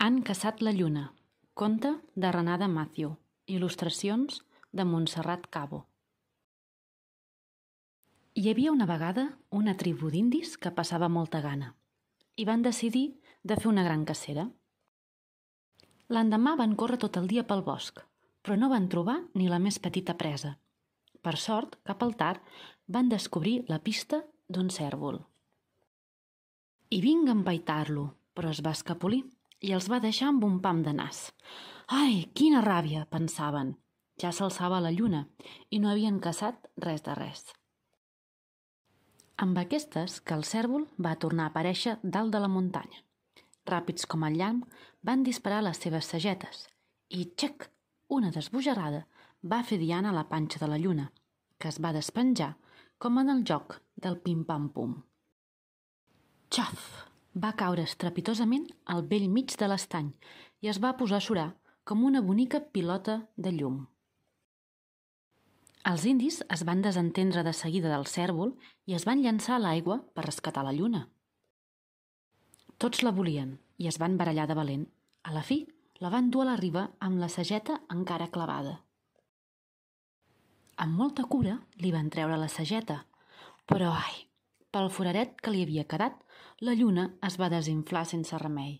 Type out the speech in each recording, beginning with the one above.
Han caçat la lluna. Conte de Renada Matthew. Il·lustracions de Montserrat Cabo. Hi havia una vegada una tribu d'indis que passava molta gana i van decidir de fer una gran cacera. L'endemà van córrer tot el dia pel bosc, però no van trobar ni la més petita presa. Per sort, cap al tard, van descobrir la pista d'un cèrvol. I vinga a empaitar-lo, però es va escapolir i els va deixar amb un pam de nas. Ai, quina ràbia, pensaven. Ja s'alçava la lluna i no havien caçat res de res. Amb aquestes que el cèrvol va tornar a aparèixer dalt de la muntanya. Ràpids com el llamp, van disparar les seves sagetes i, xec, una desbojarada va fer diana a la panxa de la lluna, que es va despenjar com en el joc del pim-pam-pum. Xaf! Va caure estrepitosament al vell mig de l'estany i es va posar a surar com una bonica pilota de llum. Els indis es van desentendre de seguida del cèrvol i es van llançar a l'aigua per rescatar la lluna. Tots la volien i es van barallar de valent. A la fi, la van dur a la riba amb la sageta encara clavada. Amb molta cura li van treure la sageta, però, ai, pel foraret que li havia quedat, la lluna es va desinflar sense remei.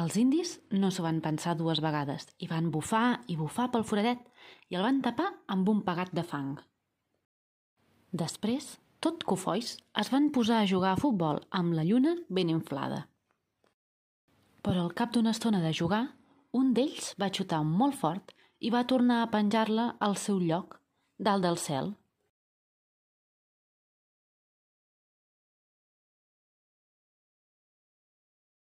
Els indis no s'ho van pensar dues vegades i van bufar i bufar pel foradet i el van tapar amb un pegat de fang. Després, tot cofois, es van posar a jugar a futbol amb la lluna ben inflada. Però al cap d'una estona de jugar, un d'ells va xutar molt fort i va tornar a penjar-la al seu lloc, dalt del cel,